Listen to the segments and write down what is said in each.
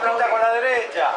pelota con la derecha.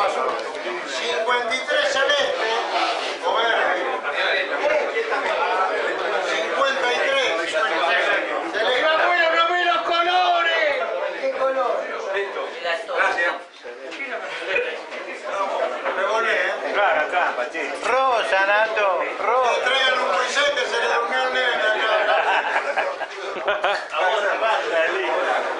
basura. 53 celeste, comer. 53. Celeste. Bueno, no ve los colores. ¿Qué color? Listo. Gracias. Me volé, ¿eh? Claro, acá, Pachín. Rosa, Nato. Rosa. Te traigan un coisete, se le durmió el nene acá. Ahora basta, Eli.